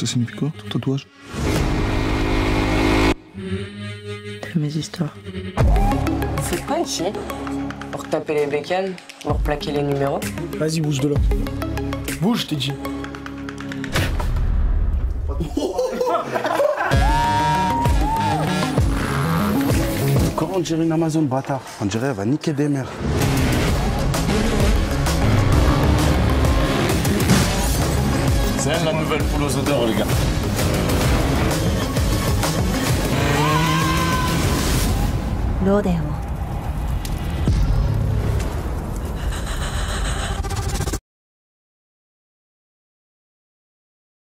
Ça signifie quoi, ton tatouage C'est mes histoires. Vous faites quoi ici Pour taper les bécanes Pour plaquer les numéros Vas-y, bouge de là. Bouge, t'ai dit. Comment on dirait une Amazon bâtard? On dirait elle va niquer des mères. C'est la nouvelle poule aux odeurs, les gars. L'Odeon.